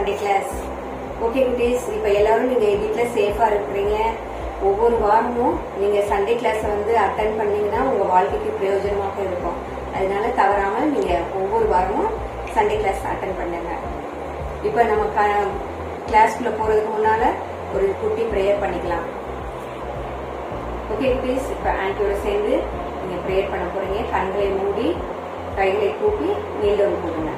Sunday class okay குட்டீஸ் இப்போ எல்லாரும் நீங்கள் வீட்டில் சேஃபாக இருக்கிறீங்க? ஒவ்வொரு வாரமும் நீங்கள் சண்டே கிளாஸை வந்து அட்டன் பண்ணீங்கன்னா உங்கள் வாழ்க்கைக்கு பிரயோஜனமாக இருக்கும். அதனால தவறாமல் நீங்கள் ஒவ்வொரு வாரமும் சண்டே கிளாஸ் அட்டன் பண்ணுங்க. இப்போ நம்ம க கிளாஸ்க்குள்ள போகிறதுக்கு முன்னால் ஒரு குட்டி ப்ரேயர் பண்ணிக்கலாம். ஓகே குட்டீஸ் இப்போ ஆண்டியோட சேர்ந்து நீங்கள் ப்ரேயர் பண்ண போகிறீங்க கண்களை மூடி கைகளை கூப்பி நீண்டோடு போடுங்க.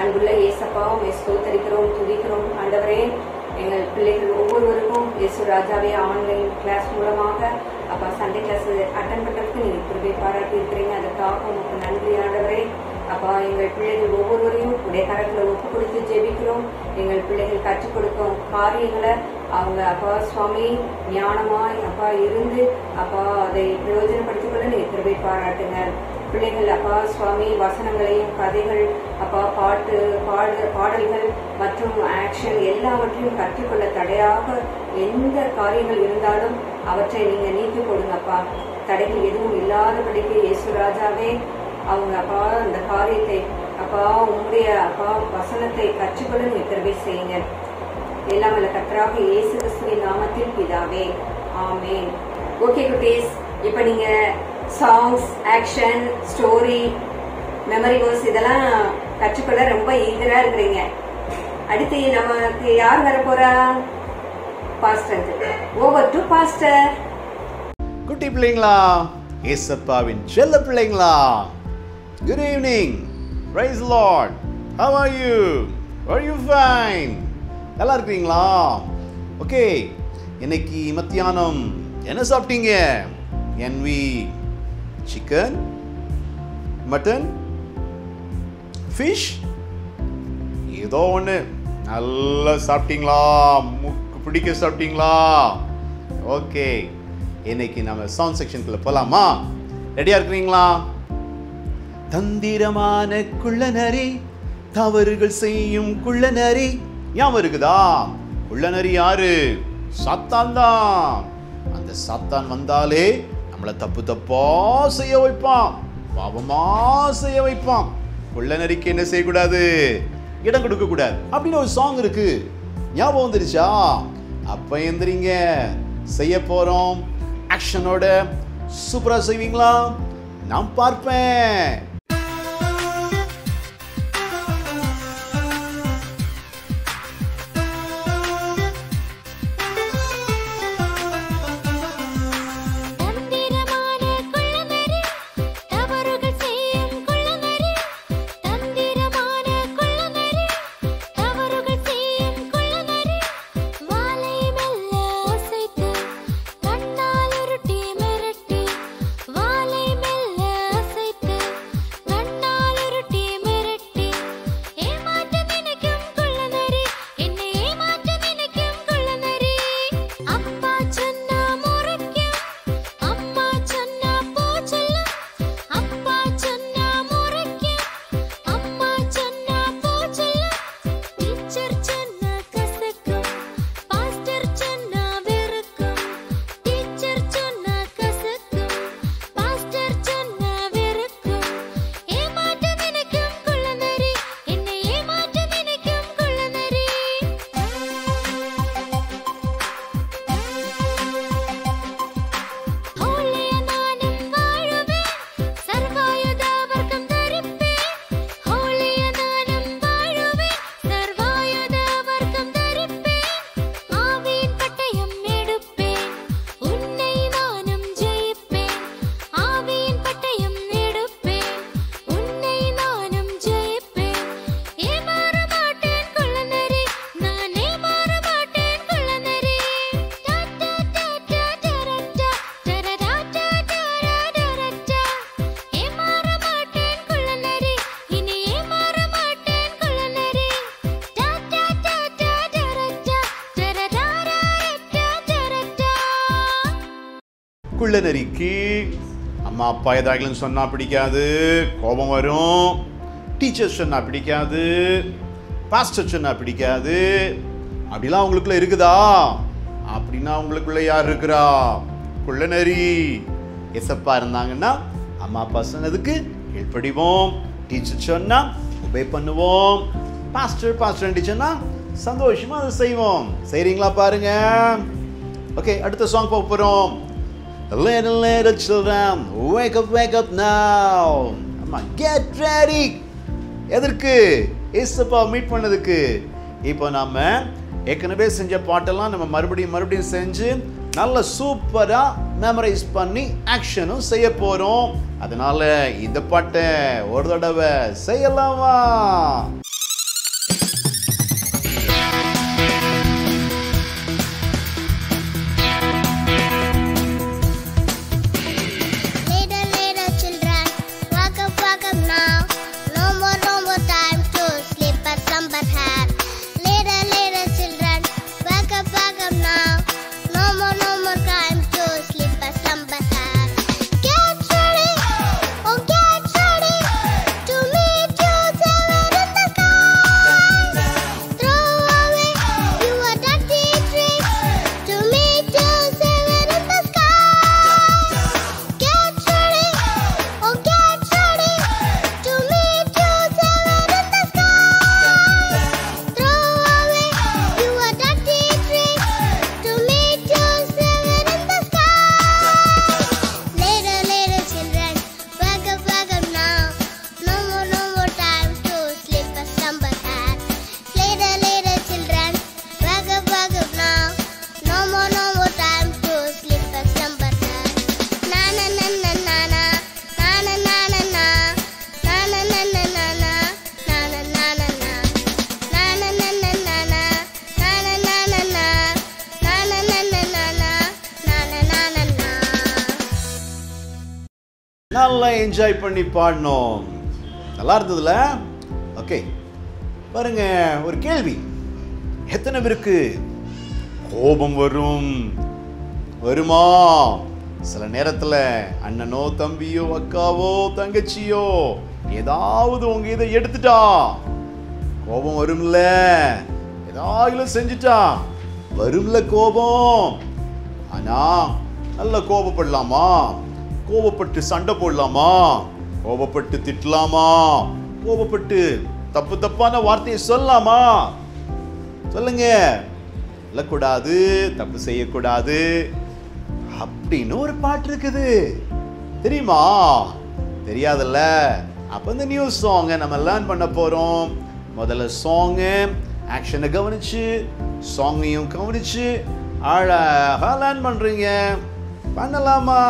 அன்புள்ள ஏசப்பாவும் உம்மை ஸ்தோத்தரிக்கிறோம் துதிக்கிறோம். ஆண்டவரே எங்கள் பிள்ளைகள் ஒவ்வொருவருக்கும் இயேசு ராஜாவே ஆன்லைன் கிளாஸ் மூலமாக. அப்பா சண்டே கிளாஸ் அட்டன் பண்ணுறதுக்கு நீங்கள் திருப்பி பாராட்டி இருக்கிறீங்க. அதுக்காக உங்களுக்கு நன்றி ஆண்டவரே. அப்பா எங்கள் பிள்ளைகள் ஒவ்வொருவரையும் உடைய கரத்தில் ஒப்பு கொடுத்து ஜெபிக்கிறோம். எங்கள் பிள்ளைகள் கற்றுக் கொடுக்கும் காரியங்களை அவங்க அப்பா சுவாமி ஞானமாய் அப்பா இருந்து அப்பா அதை பிரயோஜனப்படுத்திக் கொள்ள நீங்க திருப்பி பாராட்டுங்க. பிள்ளைகள் அப்பா சுவாமி வசனங்களையும் கதைகள் அப்பா பாட்டு பாடு பாடல்கள் மற்றும் ஆக்ஷன் எல்லாவற்றையும் கற்றுக்கொள்ள தடையாக எந்த காரியங்கள் இருந்தாலும் அவற்றை நீங்க நீக்கி கொடுங்கப்பா. தடைகள் எதுவும் இல்லாதபடிக்கு இயேசு ராஜாவே அவங்க அப்பா அந்த காரியத்தை அப்பா உங்களுடைய அப்பா வசனத்தை கற்றுக்கொள்ள நீங்க கிருபை செய்யுங்க. எல்லாம் அல்ல கத்தராக இயேசு கிறிஸ்துவின் நாமத்தில் பிதாவே. ஆமேன். ஓகே குட்டீஸ் இப்போ நீங்க songs action story memory verse இதெல்லாம் கற்றுக்கொள்ள ரொம்ப ஈகரா இருக்கிறீங்க. அடுத்து நமக்கு யார் வரப்போறா? பாஸ்டர் ஓவர் டு பாஸ்டர் குட்டி பிள்ளைங்களா ஏசப்பாவின் செல்ல பிள்ளைங்களா? Good evening praise lord how are you are you fine நல்லா இருக்கிறீங்களா? ஓகே இன்னைக்கு மத்தியானம் என்ன சாப்பிட்டீங்க? N V chicken mutton fish ஏதோ ஒன்று நல்லா சாப்பிட்டீங்களா? முக்கு பிடிக்க சாப்பிட்டீங்களா? ஓகே. இன்னைக்கு நம்ம சவுண்ட் செக்ஷனுக்குள்ள போகலாமா ரெடியாக இருக்கிறீங்களா? தந்திரமான குள்ளநரி தவறுகள் செய்யும் குள்ளநரி. ஞாபகம் இருக்குதா? குள்ளநரி யாரு? சாத்தான் தான் அந்த சாத்தான் வந்தாலே நம்மளை தப்பு தப்பா செய்ய வைப்பான். பாவமா செய்ய வைப்பான். குள்ளநரிக்கு என்ன செய்யக்கூடாது? இடம் கொடுக்க கூடாது அப்படின்னு ஒரு சாங் இருக்கு. ஞாபகம் வந்துருச்சா? அப்ப எந்திரிங்க. செய்ய போறோம். ஆக்ஷனோட சூப்பரா செய்வீங்களா? நான் பார்ப்பேன். அம்மா அப்பா ஏதாகலும் சொன்னால் பிடிக்காது. கோபம் வரும். டீச்சர்ஸ் சொன்னால் பிடிக்காது. பாஸ்டர் சொன்னால் பிடிக்காது. அப்படிலாம் உங்களுக்குள்ள இருக்குதா? அப்படின்னா உங்களுக்குள்ள யார் இருக்கிறா? குள்ளநரி. எசப்பா இருந்தாங்கன்னா அம்மா அப்பா சொன்னதுக்கு கீழ்ப்படிவோம். டீச்சர் சொன்னால் உபே பண்ணுவோம். பாஸ்டர் பாஸ்டர் டீச்சர்னா சந்தோஷமாக அதை செய்வோம். செய்கிறீங்களா பாருங்க. ஓகே அடுத்த சாங் போக போகிறோம் Little little children wake up wake up now. அம்மா get ready. எதற்கு? ஏசப்பா மீட் பண்ணதுக்கு. இப்போ நாம ஏற்கனவே செஞ்ச பாட்டெல்லாம் நம்ம மறுபடியும் மறுபடியும் செஞ்சு நல்ல சூப்பரா மெமரைஸ் பண்ணி ஆக்ஷனும் செய்ய போறோம். அதனால இந்த பாட்டை ஒரு தடவை செய்யலாமா? நல்லா என்ஜாய் பண்ணி பாடினோம் நல்லா இருந்ததுல? ஓகே பாருங்க ஒரு கேள்வி. எத்தனை பேருக்கு கோபம் வரும்? வருமா? சில நேரத்தில் அண்ணனோ தம்பியோ அக்காவோ தங்கச்சியோ ஏதாவது உங்க இதை எடுத்துட்டா கோபம் வரும்ல? ஏதாவது செஞ்சுட்டா வரும்ல கோபம்? ஆனா நல்ல கோபப்படலாமா? கோபப்பட்டு சண்டை போடலாமா? கோபப்பட்டு திட்டலாமா? கோபப்பட்டு தப்பு தப்பான வார்த்தையை சொல்லலாமா? சொல்லுங்க. சொல்லக்கூடாது தப்பு செய்யக்கூடாது அப்படின்னு ஒரு பாட்டு இருக்குது. தெரியுமா? தெரியாதுல்ல? அப்போ இந்த நியூ சாங்கை நம்ம லேர்ன் பண்ண போகிறோம் முதல்ல சாங்கு ஆக்ஷனை கவனிச்சு சாங்கையும் கவனிச்சு அழகாக லேர்ன் பண்ணுறீங்க பண்ணலாமா?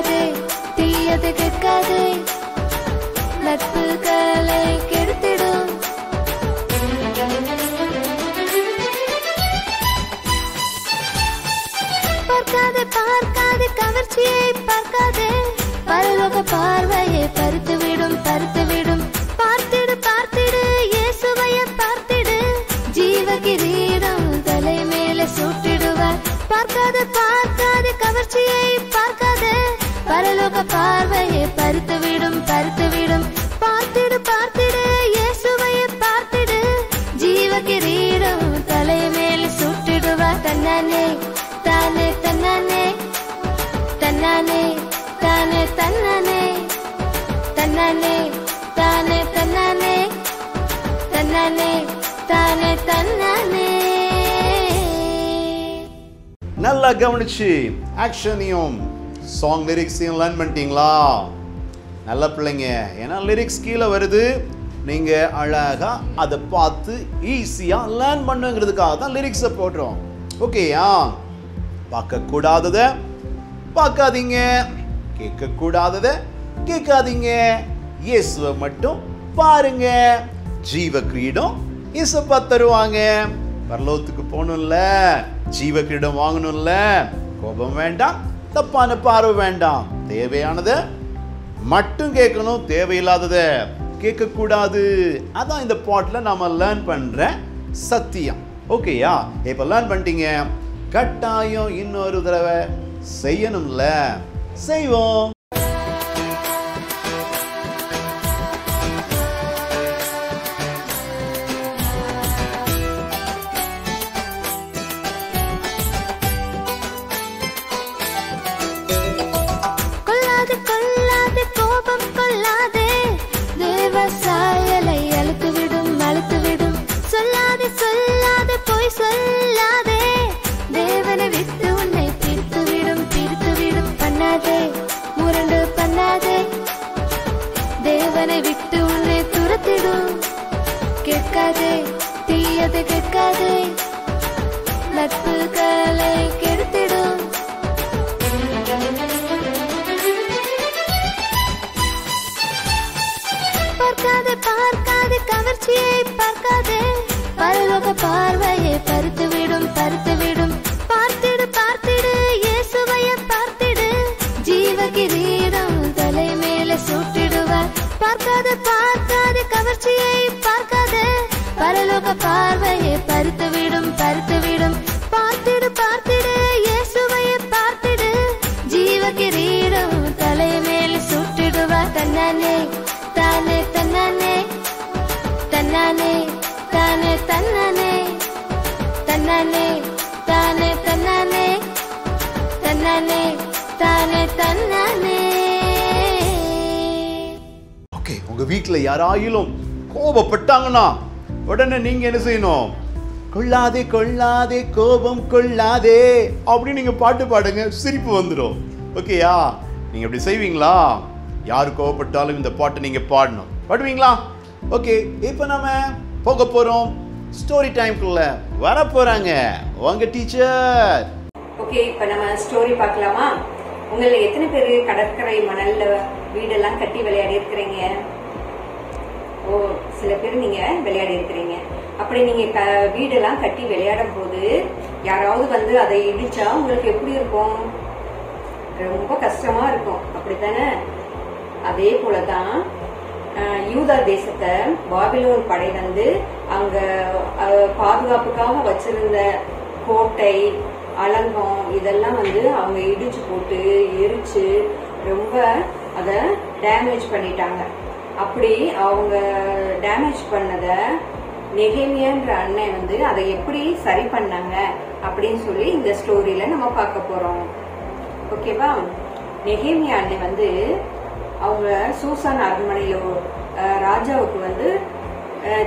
கேட்காதே தீயது கேட்காதே. நட்புகளை கெடுத்திடும். பார்க்காதே பார்க்காதே கவர்ச்சியை பார்க்காதே. பரலோக பார்வையை பறித்துவிடும் தன்னனே தானே தன்னனே தன்னனே தானே தன்னனே. நல்லா கவனிச்சு ஆக்ஷனையும் சாங் லிரிக்ஸையும் லேர்ன் பண்ணிட்டீங்களா? நல்ல பிள்ளைங்க ஏன்னா லிரிக்ஸ் கீழே வருது. நீங்கள் அழகா அதை பார்த்து ஈஸியாக லேர்ன் பண்ணுங்கிறதுக்காக தான் லிரிக்ஸை போடுறோம். ஓகேயா பார்க்கக்கூடாததை பார்க்காதீங்க. கேட்கக்கூடாததை கேட்காதீங்க. இயேசுவை மட்டும் பாருங்க. ஜீவ கிரீடம் இசப்பா தருவாங்க. பரலோகத்துக்கு போகணும்ல. ஜீவ கிரீடம் வாங்கணும்ல. கோபம் வேண்டாம். தப்பான பார்வை வேண்டாம். தேவையானதை மட்டும் கேட்கணும். தேவையில்லாததை கேட்கக்கூடாது. அதான் இந்த பாட்டில் நம்ம லேர்ன் பண்ணுற சத்தியம். ஓகேயா இப்போ லேர்ன் பண்ணிட்டீங்க. கட்டாயம் இன்னொரு தடவை செய்யணும்ல. செய்வோம். உங்கள் வீட்டில் யாராயிலும் கோபப்பட்டாங்கன்னா உடனே நீங்கள் என்ன செய்யணும்? கொள்ளாதே கொள்ளாதே கோபம் கொள்ளாதே அப்படின்னு நீங்கள் பாட்டு பாடுங்க சிரிப்பு வந்துடும் ஓகேயா நீங்கள் அப்படி செய்வீங்களா? யார் கோவப்பட்டாலும் இந்த பாட்டை நீங்கள் பாடணும். பாடுவீங்களா? ஓகே இப்போ நம்ம போக போகிறோம் ஸ்டோரி டைம்குள்ள வர போகிறாங்க உங்க டீச்சர் ஓகே இப்போ நம்ம ஸ்டோரி பார்க்கலாமா? உங்களில் எத்தனை பேர் கடற்கரை மணலில் வீடெல்லாம் கட்டி விளையாடி இருக்கிறீங்க ஓ சில பேர் நீங்க விளையாடி இருக்கிறீங்க. அப்படி நீங்க க வீடெல்லாம் கட்டி விளையாடும் போது யாராவது வந்து அதை இடிச்சா உங்களுக்கு எப்படி இருக்கும்? ரொம்ப கஷ்டமா இருக்கும். அப்படித்தானே? அதே போலதான் யூதா தேசத்தை பாபிலோன் படை வந்து அங்க பாதுகாப்புக்காக வச்சிருந்த கோட்டை அலங்கம் இதெல்லாம் வந்து அவங்க இடிச்சு போட்டு எரிச்சு ரொம்ப அதை டேமேஜ் பண்ணிட்டாங்க. அப்படி அவங்க டேமேஜ் பண்ணதை நெகேமியான்ற அண்ணன் வந்து அதை எப்படி சரி பண்ணாங்க அப்படின்னு சொல்லி இந்த ஸ்டோரியில நம்ம பார்க்க போறோம். ஓகேவா நெகேமியா அண்ணன் வந்து அவங்க சூசான் அரண்மனையில ராஜாவுக்கு வந்து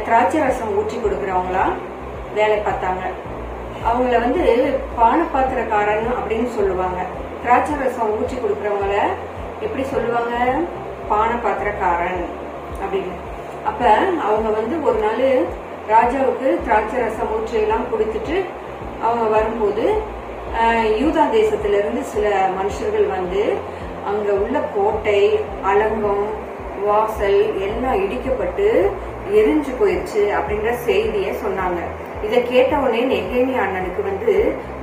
திராட்சை ரசம் ஊற்றி கொடுக்குறவங்களா வேலை பார்த்தாங்க. அவங்கள வந்து பானபாத்திரக்காரன் அப்படின்னு சொல்லுவாங்க. திராட்சை ரசம் ஊற்றி கொடுக்குறவங்கள எப்படி சொல்லுவாங்க? பானபாத்திரக்காரன் அப்படின்னு. அப்ப அவங்க வந்து ஒரு நாள் ராஜாவுக்கு திராட்சை ரசம் ஊற்றி எல்லாம் கொடுத்துட்டு அவங்க வரும்போது யூதா தேசத்திலிருந்து சில மனுஷர்கள் வந்து அங்க உள்ள கோட்டை அலங்கம் வாசல் எல்லாம் இடிக்கப்பட்டு எரிஞ்சு போயிடுச்சு அப்படின்ற செய்திய சொன்னாங்க. இதை கேட்டவுடனே நெகேமி அண்ணனுக்கு வந்து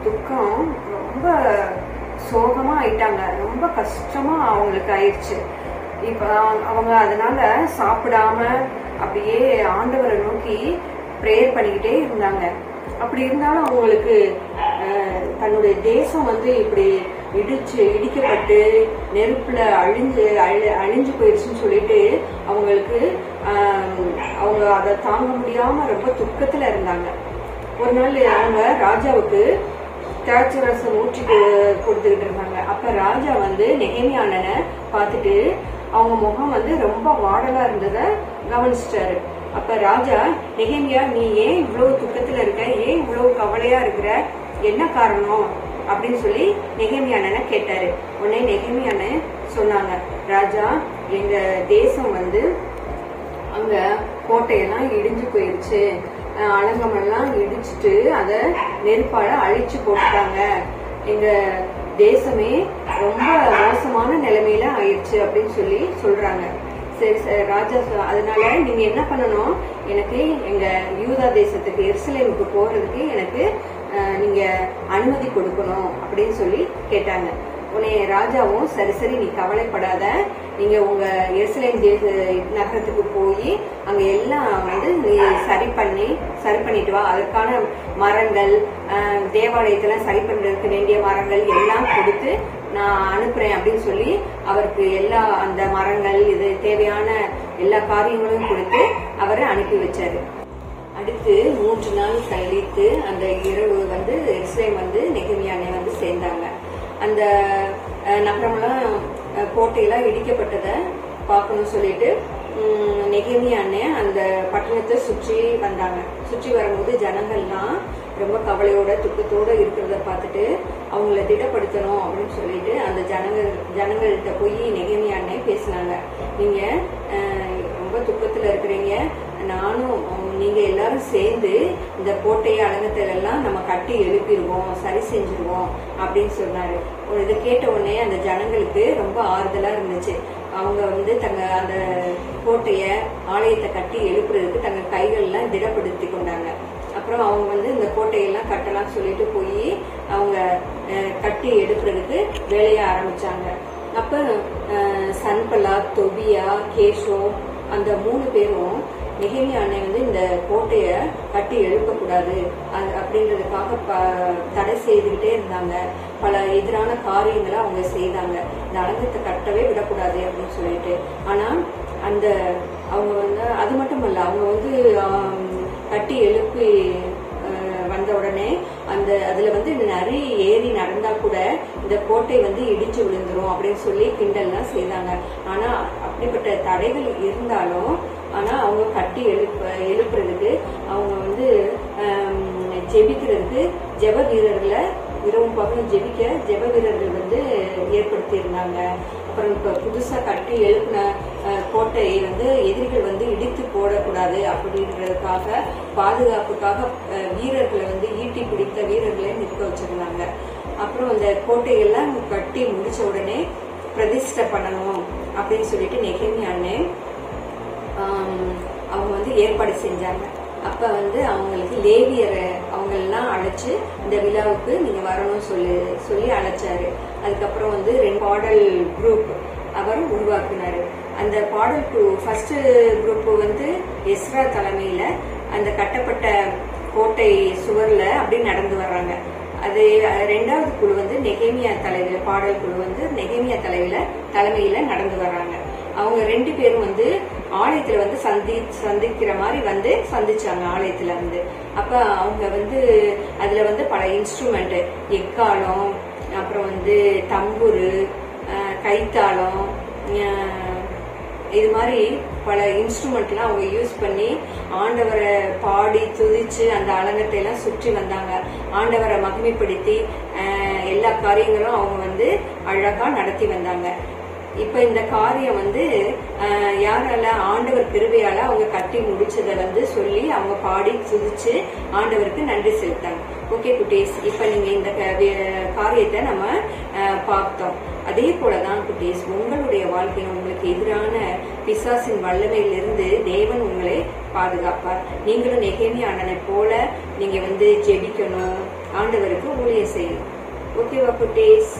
துக்கம் ரொம்ப சோகமா ஆயிட்டாங்க. ரொம்ப கஷ்டமா அவங்களுக்கு ஆயிடுச்சு. இப்போ அவங்க அதனால சாப்பிடாம அப்படியே ஆண்டவரை நோக்கி ப்ரேயர் பண்ணிக்கிட்டே இருந்தாங்க. அப்படி இருந்தாலும் அவங்களுக்கு தன்னுடைய தேசம் வந்து இப்படி இடிச்சு இடிக்கப்பட்டு நெருப்புல அழிஞ்சு அழி- அழிஞ்சு போயிடுச்சுன்னு சொல்லிட்டு அவங்களுக்கு அவங்க அதை தாங்க முடியாம ரொம்ப துக்கத்துல இருந்தாங்க. ஒரு நாள் அவங்க ராஜாவுக்கு திராட்சை ரசம் ஊற்றி கொடுத்துக்கிட்டு இருந்தாங்க. அப்ப ராஜா வந்து நெகேமி அண்ணனை பார்த்துட்டு அவங்க முகம் வந்து ரொம்ப வாடலா இருந்ததை கவனிச்சிட்டாரு. அப்ப ராஜா நெகேமியா நீ ஏன் இவ்வளவு துக்கத்துல இருக்க? ஏன் இவ்வளவு கவலையா இருக்கிற? என்ன காரணம்? அப்படின்னு சொல்லி நெகேமி அண்ணனை கேட்டாரு. உடனே நெகேமி சொன்னாங்க ராஜா எங்க தேசம் வந்து அங்க கோட்டையெல்லாம் இடிஞ்சு போயிருச்சு. அலங்கமெல்லாம் இடிச்சிட்டு அதை நெருப்பால அழிச்சு போட்டுட்டாங்க. எங்க தேசமே ரொம்ப மோசமான நிலைமையில ஆயிடுச்சு அப்படின்னு சொல்லி சொல்றாங்க. சரி சரி ராஜா அதனால நீங்க என்ன பண்ணணும்? எனக்கு எங்க யூதா தேசத்துக்கு எருசலேமுக்கு போறதுக்கு எனக்கு நீங்க அனுமதி கொடுக்கணும் அப்படின்னு சொல்லி கேட்டாங்க. உன்னை ராஜாவும் சரி சரி நீ கவலைப்படாத. நீங்க உங்க எருசலேம் நகரத்துக்கு போய் அங்க எல்லாம் வந்து நீ சரி பண்ணி சரி பண்ணிட்டு வா. அதுக்கான மரங்கள் தேவாலயத்தெல்லாம் சரி பண்றதுக்கு வேண்டிய மரங்கள் எல்லாம் கொடுத்து நான் அனுப்புறேன் அப்படின்னு சொல்லி அவருக்கு எல்லா அந்த மரங்கள் இது தேவையான எல்லா காரியங்களும் கொடுத்து அவரை அனுப்பி வச்சாரு. அடுத்து மூன்று நாள் கழித்து அந்த இரவு வந்து எருசலேம் வந்து நெகமியானே வந்து சேர்ந்தாங்க. அந்த நகரம்லாம் கோட்டையெல்லாம் இடிக்கப்பட்டதை பார்க்கணும்னு சொல்லிட்டு நெகிமி அண்ணே அண்ணன் அந்த பட்டணத்தை சுற்றி வந்தாங்க. சுற்றி வரும்போது ஜனங்கள்லாம் ரொம்ப கவலையோட துக்கத்தோட இருக்கிறத பார்த்துட்டு அவங்கள திடப்படுத்தணும் அப்படின்னு சொல்லிட்டு அந்த ஜனங்கள் ஜனங்கள்கிட்ட போய் நெகிமி அண்ணன் பேசினாங்க. நீங்க ரொம்ப துக்கத்துல இருக்கிறீங்க. நானும் நீங்கள் நீங்க எல்லாரும் சேர்ந்து இந்த கோட்டையை அலங்கத்துல எல்லாம் நம்ம கட்டி எழுப்பிடுவோம் சரி செஞ்சிருவோம் அப்படின்னு சொன்னாரு. ஒரு இதை கேட்ட உடனே அந்த ஜனங்களுக்கு ரொம்ப ஆறுதலா இருந்துச்சு. அவங்க வந்து தங்க அந்த கோட்டைய ஆலயத்தை கட்டி எழுப்புறதுக்கு தங்க கைகள்லாம் திடப்படுத்தி கொண்டாங்க. அப்புறம் அவங்க வந்து இந்த கோட்டையெல்லாம் கட்டலாம்னு சொல்லிட்டு போய் அவங்க கட்டி எடுக்கிறதுக்கு வேலைய ஆரம்பிச்சாங்க. அப்ப சன்பலா தொபியா கேஷோ அந்த மூணு பேரும் நெகிமி அண்ணன் வந்து இந்த கோட்டைய கட்டி எழுப்பக்கூடாது. அது- அப்படின்றதுக்காக ப- தடை செய்துக்கிட்டே இருந்தாங்க. பல எதிரான காரியங்களை அவங்க செய்தாங்க. இந்த அலங்கத்தை கட்டவே விடக்கூடாது அப்படின்னு சொல்லிட்டு. ஆனா அந்த அவங்க வந்து அது மட்டும் இல்ல அவங்க வந்து கட்டி எழுப்பி வந்த உடனே அந்த அதுல வந்து நிறைய ஏறி நடந்தா கூட இந்த கோட்டை வந்து இடிச்சு விழுந்துரும் அப்படின்னு சொல்லி கிண்டல்லாம் செய்தாங்க. ஆனா அப்படிப்பட்ட தடைகள் இருந்தாலும் ஆனால் அவங்க கட்டி எழுப்ப எழுப்புறதுக்கு அவங்க வந்து ஜெபிக்கிறதுக்கு ஜெப வீரர்களை இரவும் பகலும் ஜெபிக்க ஜெப வீரர்கள் வந்து ஏற்படுத்தியிருந்தாங்க. அப்புறம் இப்போ புதுசாக கட்டி எழுப்பின கோட்டையை வந்து எதிரிகள் வந்து இடித்து போடக்கூடாது அப்படின்றதுக்காக பாதுகாப்புக்காக வீரர்களை வந்து ஈட்டி பிடித்த வீரர்களை நிற்க வச்சிருந்தாங்க. அப்புறம் அந்த கோட்டையெல்லாம் கட்டி முடிச்ச உடனே பிரதிஷ்டை பண்ணணும் அப்படின்னு சொல்லிட்டு நெகிமி அண்ணன் அவங்க வந்து ஏற்பாடு செஞ்சாங்க. அப்ப வந்து அவங்களுக்கு லேவியரை அவங்க அழைச்சி அழைச்சு இந்த விழாவுக்கு நீங்க வரணும்னு சொல்லி சொல்லி அழைச்சாரு. அதுக்கப்புறம் வந்து ரெண்டு பாடல் குரூப் அவர் உருவாக்குனாரு. அந்த பாடல் குழு ஃபர்ஸ்ட் குரூப் வந்து எஸ்ரா தலைமையில அந்த கட்டப்பட்ட கோட்டை சுவர்ல அப்படியே நடந்து வர்றாங்க. அது ரெண்டாவது குழு வந்து நெகேமியா தலைவியில் பாடல் குழு வந்து நெகேமியா தலைவில தலைமையில நடந்து வர்றாங்க. அவங்க ரெண்டு பேரும் வந்து ஆலயத்துல வந்து சந்தி சந்திக்கிற மாதிரி வந்து சந்திச்சாங்க ஆலயத்துல வந்து அப்ப அவங்க வந்து அதுல வந்து பல இன்ஸ்ட்ருமெண்ட் எக்காலம் அப்புறம் வந்து தம்புரு கைத்தாளம் இது மாதிரி பல இன்ஸ்ட்ருமெண்ட்லாம் அவங்க யூஸ் பண்ணி ஆண்டவரை பாடி துதிச்சு அந்த அலங்கத்தை எல்லாம் சுற்றி வந்தாங்க. ஆண்டவரை மகிமைப்படுத்தி எல்லா காரியங்களும் அவங்க வந்து அழகா நடத்தி வந்தாங்க. இப்ப இந்த காரியம் வந்து யாரால ஆண்டவர் கிருபையால அவங்க கட்டி முடிச்சதை வந்து சொல்லி அவங்க பாடி துதிச்சு ஆண்டவருக்கு நன்றி செலுத்தாங்க. ஓகே குட்டீஸ் இப்ப நீங்க இந்த காரியத்தை நம்ம பார்த்தோம். அதே போலதான் குட்டீஸ் உங்களுடைய வாழ்க்கையில உங்களுக்கு எதிரான பிசாசின் வல்லமையிலிருந்து தேவன் உங்களை பாதுகாப்பார். நீங்களும் நெகேமி அண்ணனை போல நீங்க வந்து ஜெபிக்கணும் ஆண்டவருக்கு ஊழியம் செய்யணும். ஓகேவா குட்டீஸ்?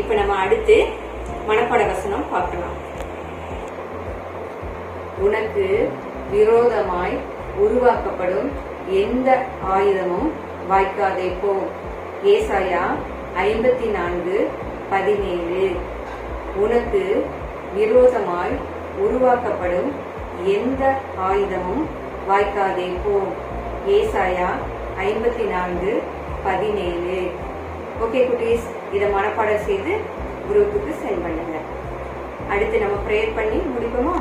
இப்ப நம்ம அடுத்து மனப்பாட வசனம் பார்க்கலாம். உனக்கு விரோதமாய் உருவாக்கப்படும் எந்த ஆயுதமும் வாய்க்காதே போ. ஏசாயா ஐம்பத்தி நான்கு பதினேழு. உனக்கு விரோதமாய் உருவாக்கப்படும் எந்த ஆயுதமும் வாய்க்காதே போ. ஏசாயா ஐம்பத்தி நான்கு பதினேழு. ஓகே குட்டீஸ் இதை மனப்பாடம் செய்து குரூப்புக்கு சென்ட் பண்ணுங்க. அடுத்து நம்ம ப்ரேயர் பண்ணி முடிப்போமா?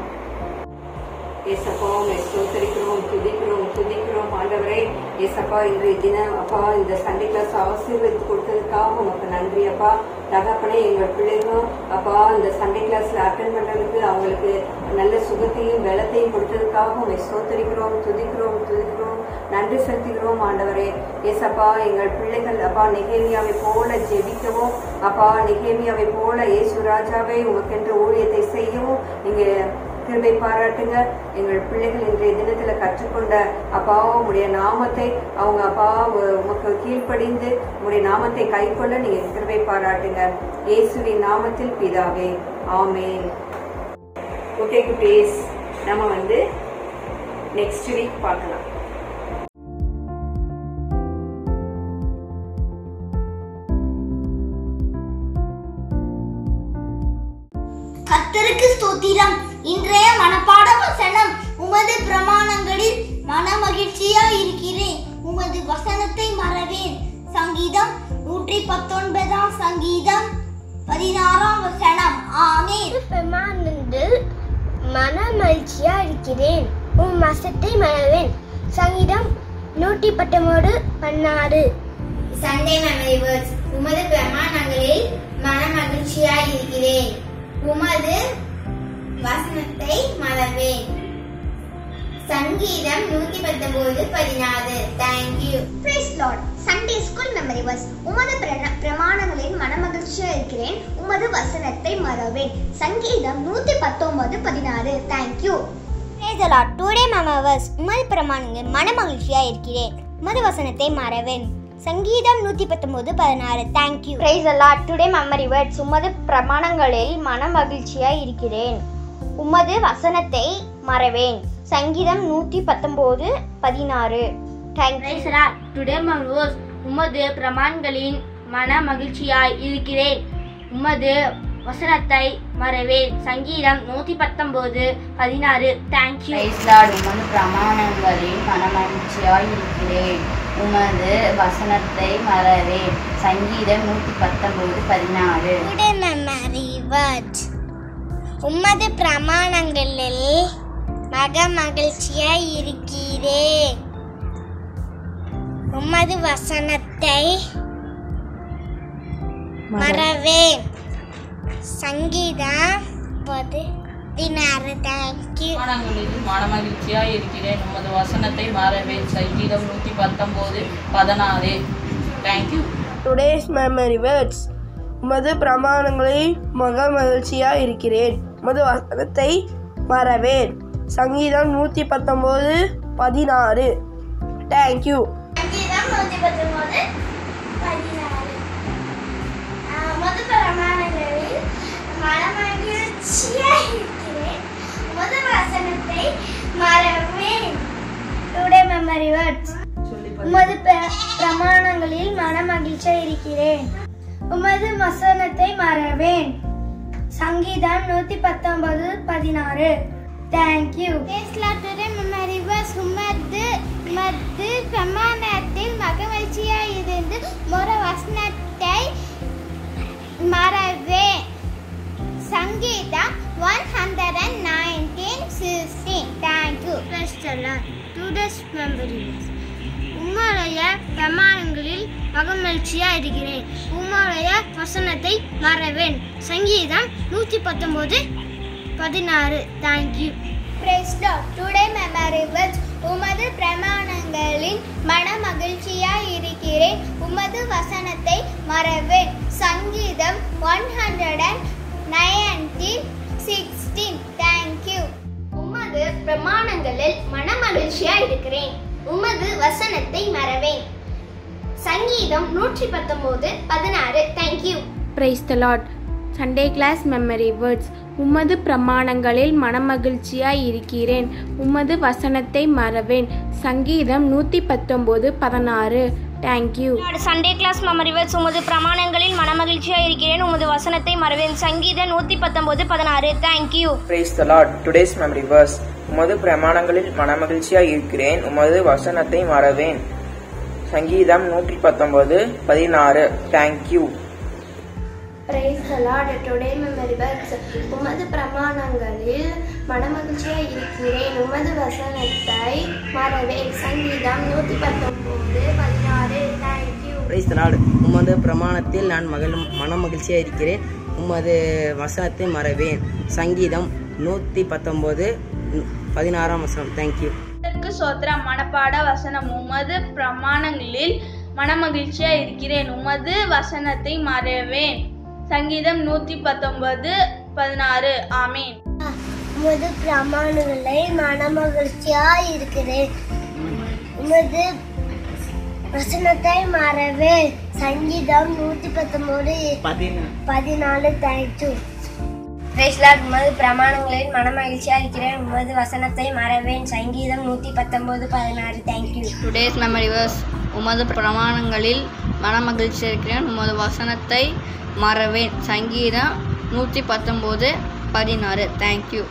ஏசப்பா உங்களை ஸ்தோத்தரிக்கிறோம் துதிக்கிறோம் துதிக்கிறோம் ஆண்டவரே. ஏசப்பா இன்றைய தினம் அப்பா இந்த சண்டே கிளாஸ் ஆசீர்வதித்து கொடுத்ததுக்காக உமக்கு நன்றி அப்பா. தகப்பனே எங்கள் பிள்ளைகளும் அப்பா இந்த சண்டே கிளாஸ்ல அட்டன் பண்றதுக்கு அவங்களுக்கு நல்ல சுகத்தையும் பலத்தையும் கொடுத்ததுக்காக உங்களை சோத்தரிக்கிறோம் துதிக்கிறோம் துதிக்கிறோம். நன்றி செலுத்துகிறோம் ஆண்டவரே. ஏசப்பா எங்கள் பிள்ளைகள் அப்பா நிகேமியாவை போல ஜெபிக்கவும் அப்பா நிகேமியாவை போல இயேசு ராஜாவை உமக்கென்ற ஊழியத்தை செய்யவும் நீங்க கிருபை பாராட்டுங்க. எங்கள் பிள்ளைகள் இன்றைய தினத்துல கற்றுக்கொண்ட அப்பா உடைய நாமத்தை அவங்க அப்பா உமக்கு கீழ்ப்படிந்து உடைய நாமத்தை கைக்கொள்ள நீங்க கிருபை பாராட்டுங்க. இயேசுவின் நாமத்தில் பிதாவே ஆமென். ஓகே குட்டீஸ் நம்ம வந்து நெக்ஸ்ட் வீக் பார்க்கலாம். ஸ்தோத்திரம். இன்றைய மனப்பாட வசனம். உமது பிரமாணங்களில் மன மகிழ்ச்சியா இருக்கிறேன். உமது வசனத்தை மறவேன். சங்கீதம் நூற்றி பத்தொன்பதாம் சங்கீதம் பதினாறாம் வசனம். ஆமென். பிரமாணங்கள் மன மகிழ்ச்சியா இருக்கிறேன். உன் மசத்தை மறவேன். சங்கீதம் நூற்றி பத்தொன்பது பதினாறு. சண்டே மெமரி வேர்ட்ஸ் உமது பிரமாணங்களில் மன மகிழ்ச்சியாய் இருக்கிறேன். உமது வசனத்தை மறவேன் சங்கீதம் நூத்தி பத்தொன்பது பதினாறு. Thank you praise Lord Sunday school memory verse உமது பிரமாணங்களின் மனமகிழ்ச்சியா இருக்கிறேன். உமது வசனத்தை மறவேன் சங்கீதம் நூத்தி பத்தொன்பது பதினாறு thank you praise Lord today memory verse உமது பிரமாணங்கள் மனமகிழ்ச்சியா இருக்கிறேன். உமது வசனத்தை மறவேன் சங்கீதம் நூத்தி பத்தொன்பது பதினாறு thank you praise Lord today memory words உமது பிரமாணங்களில் மனமகிழ்ச்சியா இருக்கிறேன். உமது வசனத்தை மறவேன். சங்கீதம் நூற்றி பத்தொம்போது பதினாறு டுடே மரோஸ் உமது பிரமாண்களின் மன மகிழ்ச்சியாய் இருக்கிறேன். உமது வசனத்தை மறவேன். சங்கீதம் நூத்தி பத்தொன்பது பதினாறு தேங்க்யூ உமது பிரமாணங்களில் மனமகிழ்ச்சியாய் இருக்கிறேன். உமது வசனத்தை மறவேன். சங்கீதம் நூற்றி பத்தொன்பது பதினாறு உமது பிரமாணங்களில் மக மகிழ்ச்சியாய் இருக்கிறேன் உமது வசனத்தை மறவேன் சங்கீதம் பதினாறு. தேங்க்யூ பிரமாணங்களில் மனமகிழ்ச்சியாய் இருக்கிறேன். உமது வசனத்தை மறவேன் சங்கீதம் நூற்றி பத்தொம்போது பதினாறு. தேங்க்யூ டுடேஸ் மெமரி வேர்ட்ஸ் உமது பிரமாணங்களில் மக மகிழ்ச்சியாக இருக்கிறேன். உமது வசனத்தை மறவேன் சங்கீதம் நூற்றி பத்தொம்போது பதினாறு தேங்க்யூ சங்கீதம் நூத்தி பத்தொன்பது பதினாறு உமது பிரமாணங்களில் மனமகிழ்ச்சியாய் இருக்கிறேன். உமது வசனத்தை மறவேன். சங்கீதம் நூத்தி பத்தொன்பது பதினாறு. தேங்க்யூ டுடே மெமரி வேர்ட்ஸ் உமது உமது பிரமாணத்தில் மகிழ்ச்சியாய் இருந்து ஒரு வசனத்தை மறவேன் சங்கீதம் one hundred and nineteen sixteen thank you today's memories உம்முடைய பிரமாணங்களில் மகமகிழ்ச்சியாக இருக்கிறேன். உம்முடைய வசனத்தை மறவேன். சங்கீதம் நூற்றி பத்தொம்போது பதினாறு தேங்க்யூ டுடே மெமரி உமது பிரமாணங்களின் மன மகிழ்ச்சியாய் இருக்கிறேன். உமது வசனத்தை மறவேன். சங்கீதம் one hundred and ninety sixteen thank you உமது பிரமாணங்களில் மனமகிழ்ச்சியா இருக்கிறேன். உமது வசனத்தை மறவேன். சங்கீதம் நூற்றி பத்தொம்போது பதினாறு thank you praise the Lord Sunday class memory words உமது பிரமாணங்களில் மனமகிழ்ச்சியாய் இருக்கிறேன். உமது வசனத்தை மறவேன். சங்கீதம் நூற்றி பத்தொம்போது பதினாறு. Thank you Sunday class memory words உமது பிரமாணங்களில் மனமகிழ்ச்சியா இருக்கிறேன். உமது வசனத்தை மறவேன். சங்கீதம் நூத்தி பத்தொன்பது பதினாறு thank you Praise the Lord. Today's memory verse. உமது பிரமாணங்களில் மனமகிழ்ச்சியாய் இருக்கிறேன். உமது வசனத்தை மறவேன். சங்கீதம் நூற்றி பத்தொன்பது பதினாறு thank you praise Lord today memory words உமது பிரமாணங்களில் மனமகிழ்ச்சியாக இருக்கிறேன். உமது வசனத்தை மறவேன் சங்கீதம் நூற்றி பத்தொம்போது பதினாறு. தேங்க்யூ பிரைஸ் நாடு உமது பிரமாணத்தில் நான் மகிழ் மனமகிழ்ச்சியாக இருக்கிறேன். உமது வசனத்தை மறவேன் சங்கீதம் நூற்றி பத்தொம்போது பதினாறாம் வசனம். தேங்க்யூ கர்த்தருக்கு சோத்திரம் மனப்பாட வசனம். உமது பிரமாணங்களில் மனமகிழ்ச்சியா இருக்கிறேன். உமது வசனத்தை மறவேன். சங்கீதம் நூத்தி பத்தொன்பது பதினாறு. ஆமீன். உமது பிரமாணங்களை மனமகிழ்ச்சியாய் இருக்கிறேன். உமது வசனத்தை மறவே. சங்கீதம் நூத்தி பத்தொன்பது பதினாலு தேங்க்யூ பிரைஸ்லாட் உமது பிரமாணங்களில் மனமகிழ்ச்சியாக இருக்கிறேன். உமது வசனத்தை மறவேன். சங்கீதம் நூற்றி பத்தொம்போது பதினாறு தேங்க்யூ டுடேஸ் மெமரி வேர்ஸ் உமது பிரமாணங்களில் மனமகிழ்ச்சி இருக்கிறேன். உமது வசனத்தை மறவேன். சங்கீதம் நூற்றி பத்தொம்போது பதினாறு. தேங்க்யூ